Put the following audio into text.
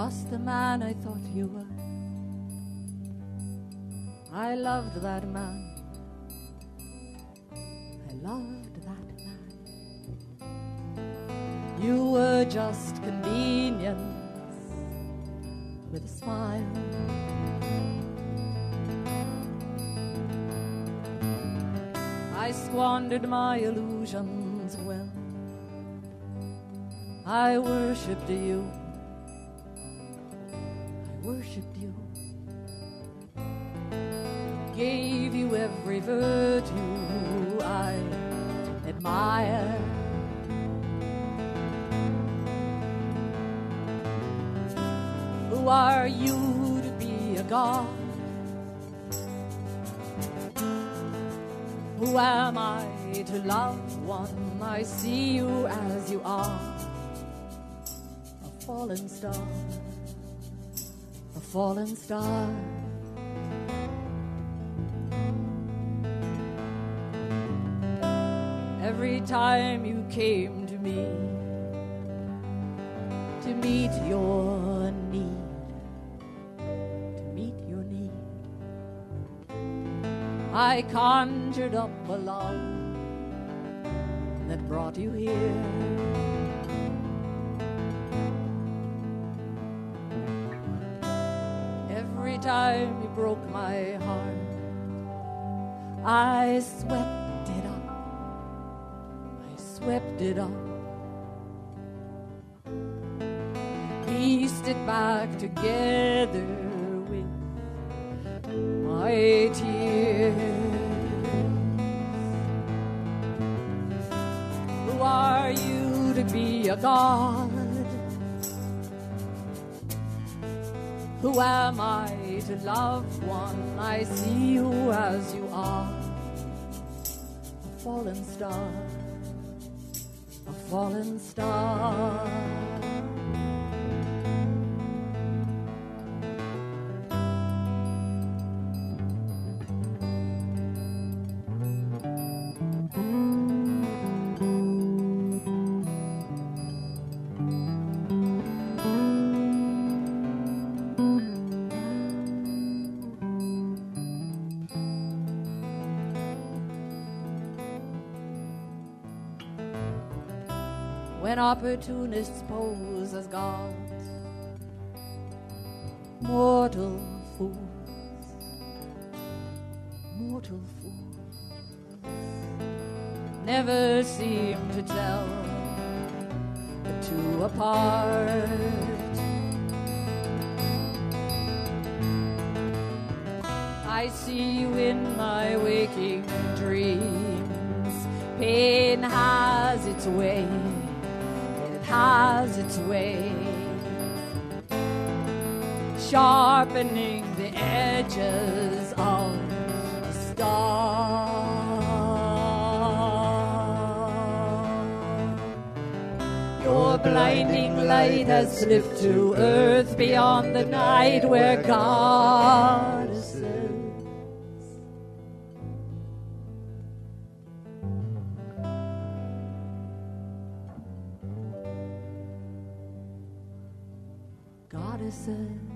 just the man I thought you were. I loved that man. I loved that man. You were just convenience with a smile. I squandered my illusions well. I worshipped you. I worshipped you. Gave you every virtue I admire. Who are you to be a god? Who am I to love one? I see you as you are a fallen star, fallen star. Every time you came to me to meet your need, to meet your need. I conjured up a love that brought you here. Time you broke my heart, I swept it up. I swept it up. Pieced it back together with my tears. Who are you to be a god? Who am I to love one? I see you as you are, a fallen star, a fallen star. When opportunists pose as gods. Mortal fools, mortal fools, never seem to tell the two apart. I see you in my waking dreams. Pain has its way has its way, sharpening the edges of the star. Your blinding light has slipped to earth beyond the night where God is. Goddesses